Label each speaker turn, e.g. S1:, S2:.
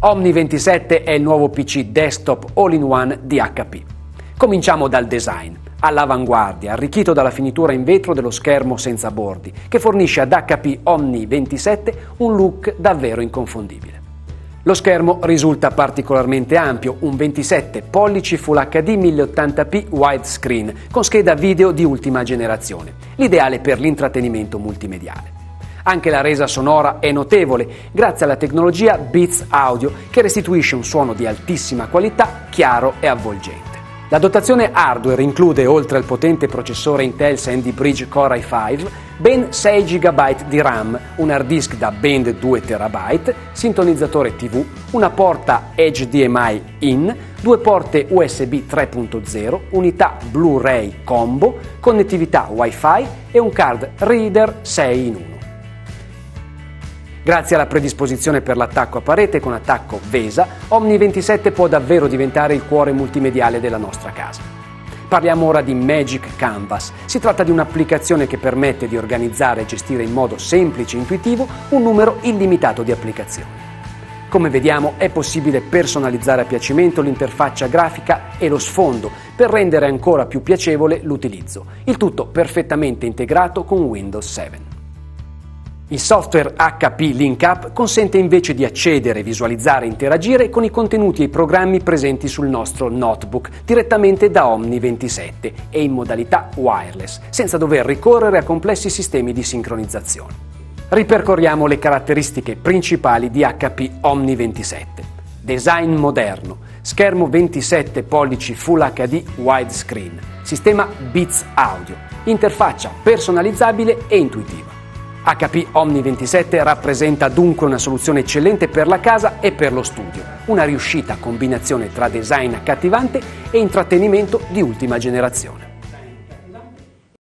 S1: Omni 27 è il nuovo PC desktop all-in-one di HP. Cominciamo dal design, all'avanguardia, arricchito dalla finitura in vetro dello schermo senza bordi, che fornisce ad HP Omni 27 un look davvero inconfondibile. Lo schermo risulta particolarmente ampio, un 27 pollici Full HD 1080p widescreen con scheda video di ultima generazione, l'ideale per l'intrattenimento multimediale. Anche la resa sonora è notevole grazie alla tecnologia Beats Audio che restituisce un suono di altissima qualità, chiaro e avvolgente. La dotazione hardware include, oltre al potente processore Intel Sandy Bridge Core i5, ben 6 GB di RAM, un hard disk da ben 2 TB, sintonizzatore TV, una porta HDMI in, due porte USB 3.0, unità Blu-ray combo, connettività Wi-Fi e un card reader 6 in 1. Grazie alla predisposizione per l'attacco a parete con attacco VESA, Omni 27 può davvero diventare il cuore multimediale della nostra casa. Parliamo ora di Magic Canvas. Si tratta di un'applicazione che permette di organizzare e gestire in modo semplice e intuitivo un numero illimitato di applicazioni. Come vediamo è possibile personalizzare a piacimento l'interfaccia grafica e lo sfondo per rendere ancora più piacevole l'utilizzo, il tutto perfettamente integrato con Windows 7. Il software HP LinkUp consente invece di accedere, visualizzare e interagire con i contenuti e i programmi presenti sul nostro notebook direttamente da Omni 27 e in modalità wireless, senza dover ricorrere a complessi sistemi di sincronizzazione. Ripercorriamo le caratteristiche principali di HP Omni 27. Design moderno, schermo 27 pollici Full HD widescreen, sistema Beats Audio, interfaccia personalizzabile e intuitiva. HP Omni 27 rappresenta dunque una soluzione eccellente per la casa e per lo studio, una riuscita combinazione tra design accattivante e intrattenimento di ultima generazione.